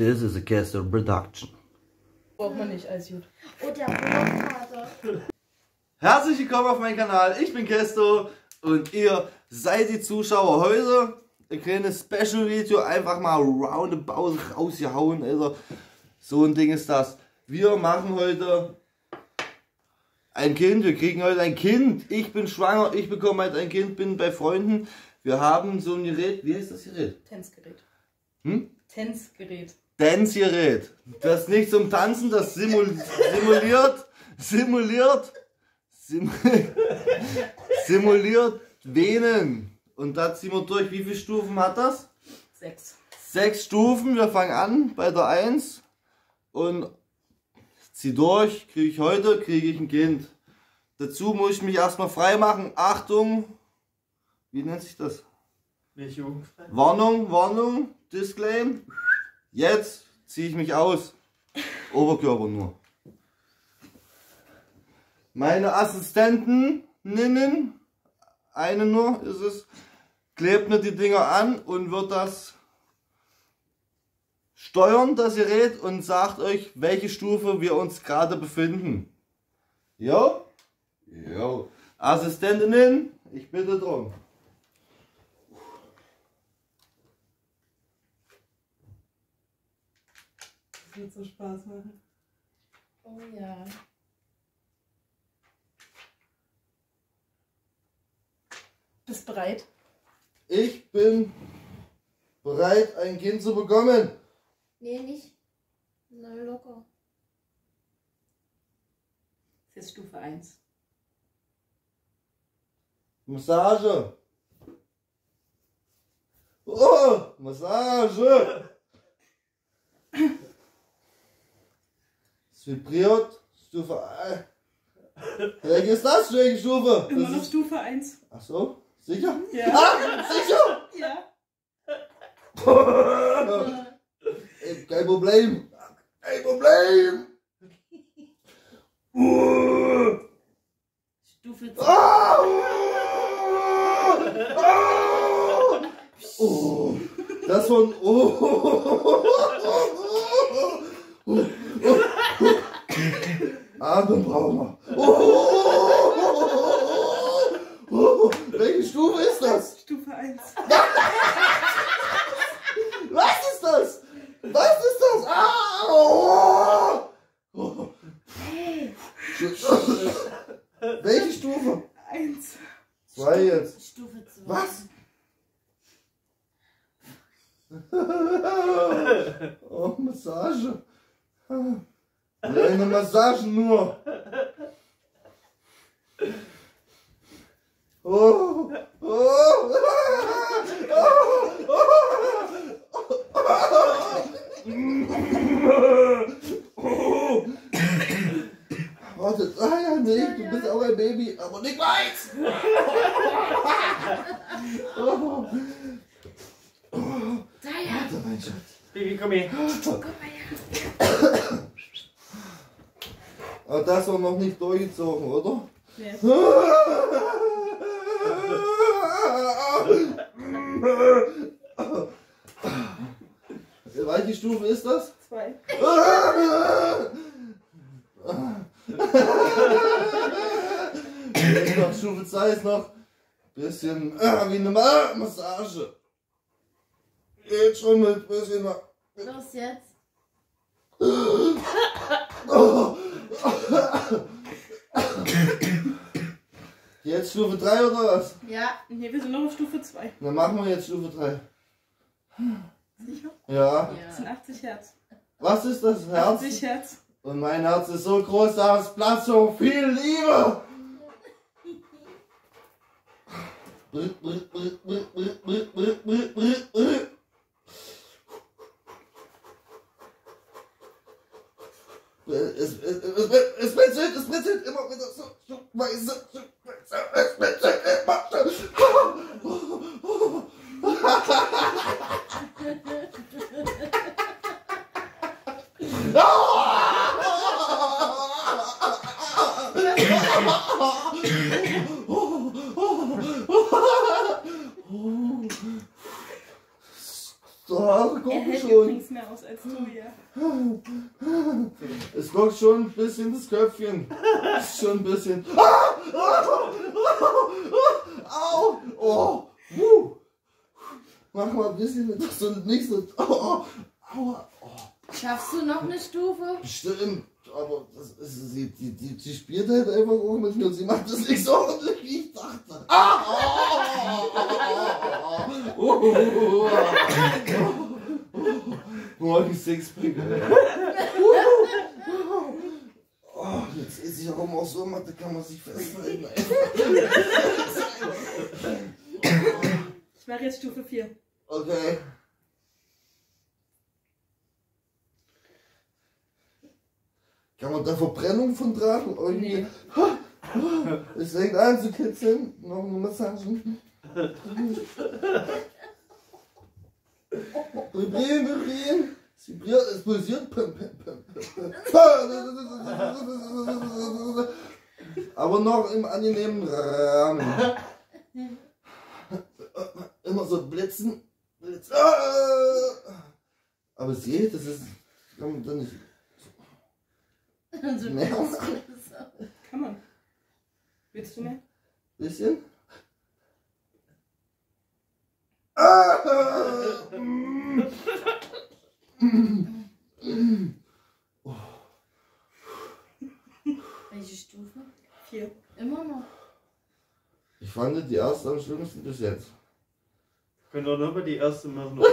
This is a Castle Production. Braucht man nicht als gut. Und der Großvater. Herzlich willkommen auf meinem Kanal. Ich bin Kesto und ihr seid die Zuschauer heute. Ein kleines Special Video, einfach mal roundabout rausgehauen. Also, so ein Ding ist das. Wir machen heute ein Kind. Wir kriegen heute ein Kind. Ich bin schwanger. Ich bekomme heute ein Kind. Bin bei Freunden. Wir haben so ein Gerät. Wie heißt das Gerät? Tänzgerät. Hm? Tänzgerät. Dance-Gerät. Das ist nicht zum Tanzen, das simul simuliert, simuliert, sim simuliert Venen. Und da ziehen wir durch. Wie viele Stufen hat das? Sechs. Sechs Stufen. Wir fangen an bei der 1 und zieh durch. Kriege ich heute, kriege ich ein Kind. Dazu muss ich mich erstmal frei machen. Achtung, wie nennt sich das? Jugendfrei. Warnung, Warnung, Disclaim. Jetzt ziehe ich mich aus. Oberkörper nur. Meine Assistenten, Ninnen, eine nur ist es, klebt mir die Dinger an und wird das steuern, das Gerät, und sagt euch, welche Stufe wir uns gerade befinden. Jo? Jo. Assistentinnen, ich bitte drum. Das wird so Spaß machen. Oh ja. Bist bereit? Ich bin bereit, ein Kind zu bekommen. Nee, nicht. Na, locker. Das ist Stufe 1. Massage. Oh, Massage. Es vibriert. Stufe 1. Welche ist das? Welche Stufe? Immer Das noch ist, Stufe 1. ach so, sicher? Ja. Ah, sicher? Ja. Ey, Kein Problem. Kein Problem. Stufe 2. Ah! Ah! Oh, das von. Oh. Brauchen wir. Oh. Stufe? 1. Zwei jetzt. Stufe 2. Was? Oh, Massage. Eine Massage nur. Oh, Warte, ah ja, nee, du bist auch ein Baby, aber nicht meins. Oh. Da ja. Warte, mein Schatz. Baby, komm her. Guck mal her. Aber das war noch nicht durchgezogen, oder? Nee. Welche Stufe ist das? 2. Jetzt noch Stufe 2 ist noch ein bisschen äh, wie eine Ma Massage. Geht schon mit ein bisschen. Ma- Los jetzt. Jetzt Stufe 3 oder was? Ja. Nee, wir sind noch auf Stufe 2. Dann machen wir jetzt Stufe 3. Sicher? Ja. Das sind Ja. 80 Hertz. Was ist das Herz? 80 Hertz. Und mein Herz ist so groß, da ist Platz so viel Liebe. Es, es, es, es blitzelt, es blitzelt immer wieder so, so weiße, so weiße, es blitzelt immer so. Oh, guck er schon. nichts mehr aus als du hier. Es guckt schon ein bisschen das Köpfchen. schon ein bisschen. Ah! Au! Oh! Wuh! Mach mal ein bisschen, dass du nicht so. Oh, oh. Aua! Oh. Schaffst du noch eine Stufe? Bestimmt aber das sie, die, die, sie spielt halt einfach auch mit mir und sie macht das nicht so ordentlich, wie ich dachte. Ah! Oh, oh, oh, oh, oh. Morgen Sixpack. Oh, jetzt ist ich auch so matt, da kann man sich festhalten. Ich mache jetzt Stufe 4. Okay. Kann man da Verbrennung von tragen? Irgendwie. Es fängt an zu kitzeln. Noch eine Massagen. Vibrieren, vibrieren. Es vibriert, es pulsiert. Pum, pum, pum, pum, pum. Aber noch im angenehmen Rahmen. Immer so blitzen. Blitz. Ah! Aber seht, das ist. Kann man da nicht. Also, Mehr? Kann man. Willst du mehr? Bisschen? Welche Stufe? 4. Immer noch. Ich fand die erste am schlimmsten bis jetzt. Können doch nur mal die erste machen.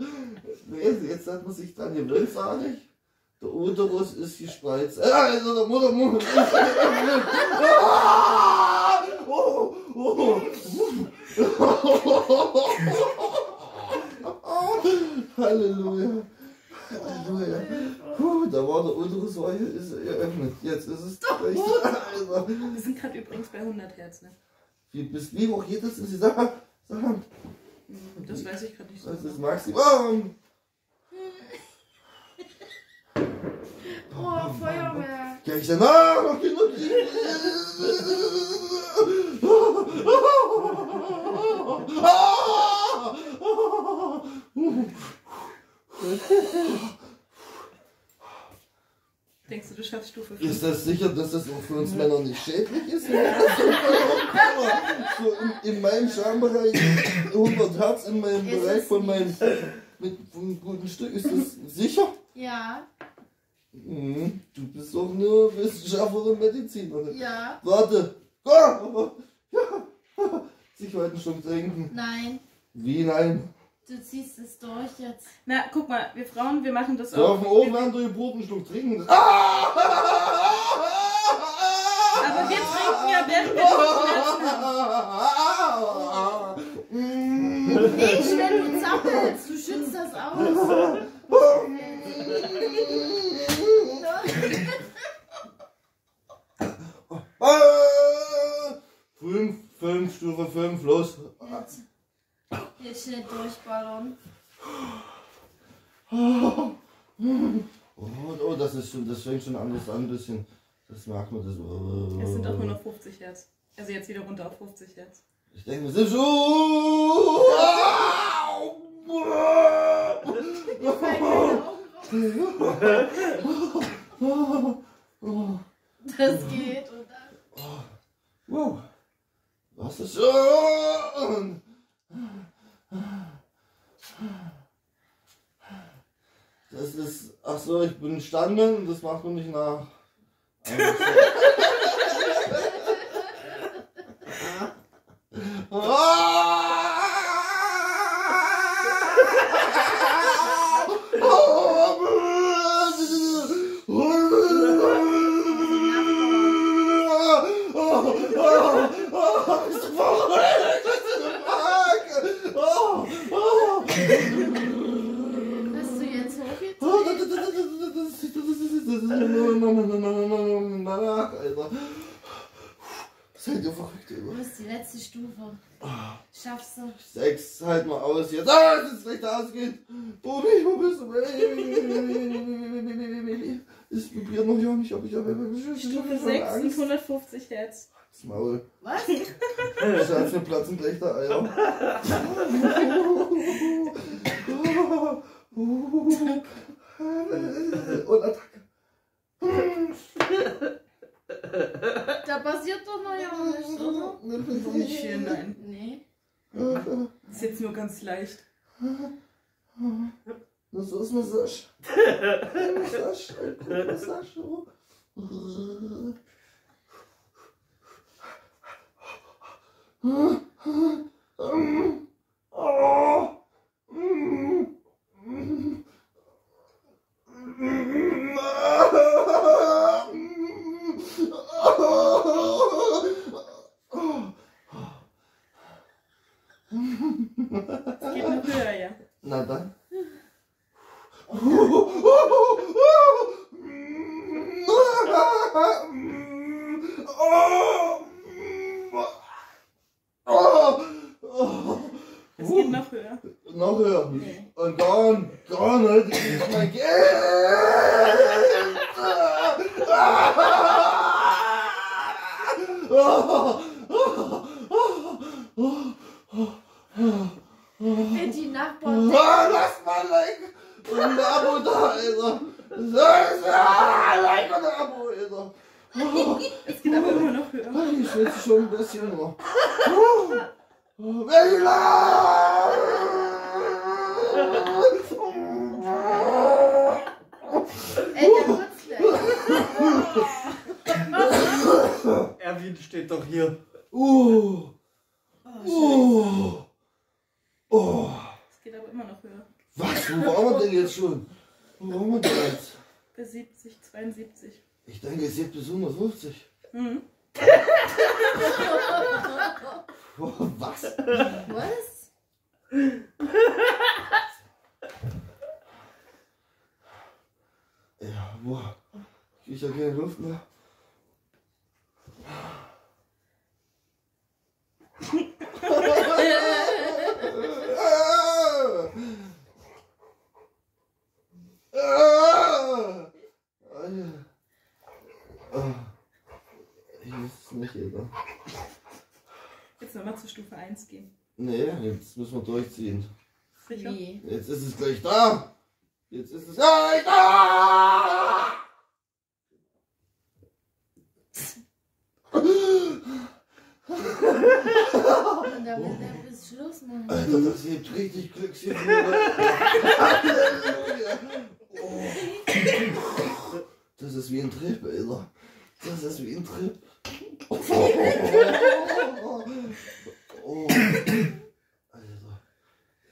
Nee, jetzt hat man sich dran gewöhnt, sage ich. Der Uterus ist gespreizt. Äh, also der ist geöffnet. Ah! Oh, oh. Halleluja. Halleluja. Puh, da war der Uterus war hier, ist geöffnet. Jetzt ist es durch. Alter. Wir sind gerade übrigens bei 100 Hertz, ne? Wie, bis wie hoch geht das in dieser Hand? Hm, Das weiß ich gerade nicht so. Das ist genau. Maximum. Oh, Feuerwehr. Ja, ich sag, ah, noch genug. Denkst du, du schaffst Stufe 5? Ist das sicher, dass das auch für uns Männer nicht schädlich ist? so in, in meinem Schambereich 100 Hertz, in meinem Ist Bereich von meinem mit einem guten Stück. Ist das sicher? Ja, Mhm. Du bist doch nur Wissenschaftlerin Medizinerin. ja, Warte. Ja. Sich heute schon trinken. nein. Wie nein? Du ziehst es durch jetzt. Na, guck mal, wir Frauen, wir machen das auf auch. dem Oberland durch den Bodenschluck trinken. Aber wir trinken ja während wir Schmerzen haben. Nicht, wenn du zappelst. Stufe 5, los. Jetzt, jetzt schnell durchballern. Oh, oh, das ist schon, das fängt schon anders an, ein bisschen. Das merkt man das. Oh. Es sind auch nur noch 50 Hertz. Also jetzt wieder runter auf 50 Hertz. Ich denke, wir sind schon. Das geht, oder? Wow. Was ist schon? Das ist. Ach so, ich bin standen, das macht man nicht nach. Seid ihr verrückt, Du Alter. bist die letzte Stufe. Schaffst du. Sechs, halt mal aus jetzt. Ah, dass es schlecht ausgeht. Bobi, wo bist du? Es vibriert noch ja nicht, ob ich aber. Stufe 6 und 150 Hertz. Das Maul. Was? Schatz, mir platzen gleich da Eier. Und Attacke. Da passiert doch noch ja nichts, oder? Nicht viel, nein. Nee. Ist jetzt nur ganz leicht. Das ist Massage. Massage. Massage. Es geht noch höher, ja. Na dann. Es geht noch höher. Noch höher. Nee. Und dann, dann halt ich mein Geld. Wenn die Nachbarn. Ah, lass mal like und ein Abo da, Alter. Lass mal like und ein Abo, Alter. Es geht aber immer noch höher. Ich schwitze schon ein bisschen nur. Wella! Ey, steht doch hier. Uh, Oh, uh, oh. Es geht aber immer noch höher. Was? Wo waren wir denn jetzt schon? Wo waren wir denn jetzt? Bei 70, 72. Ich denke, es geht bis 150. Mhm. Oh, was? Was? Ja, boah. Ich krieg ja keine Luft mehr. Ah! Ah! Alter. Ah. Ich es nicht, Alter. Jetzt nochmal zur Stufe 1 gehen. Nee, jetzt müssen wir durchziehen. Sicher? Wie? Jetzt ist es gleich da. Jetzt ist es gleich da. Und da will der bis Schluss machen. Hebt richtig Glücksgefühle. Oh. Das ist wie ein Trip, Alter. Das ist wie ein Trip. Oh. Oh. Alter,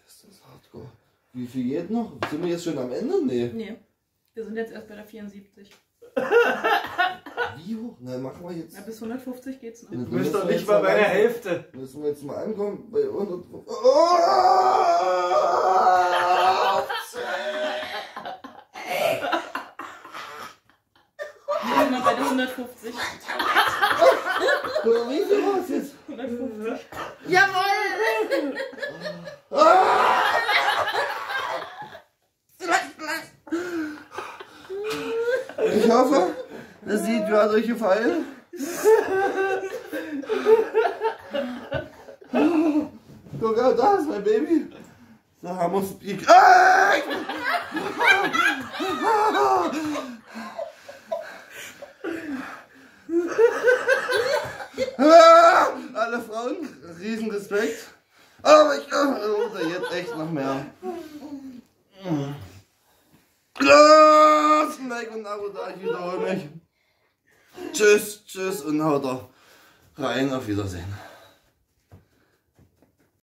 ist das hardcore. Wie viel geht noch? Sind wir jetzt schon am Ende? Nee. Nee. Wir sind jetzt erst bei der 74. Wie hoch? Na, machen wir jetzt. Ja, bis 150 geht's noch. Du bist doch wir nicht jetzt mal bei der ankommen. Hälfte. Müssen wir jetzt mal ankommen bei 100. Oh! Wir sind noch bei der 150. Oder wie viel war es jetzt? 150. Jawohl! Ich hoffe, das Video hat euch gefallen. Guck mal, da ist mein Baby. Da haben wir uns Peak. Ah! Alle Frauen, riesen Respekt. Aber ich glaube, jetzt echt noch mehr. Los, Like und Abo da, ich wiederhole mich. Tschüss, tschüss und haut rein, auf Wiedersehen.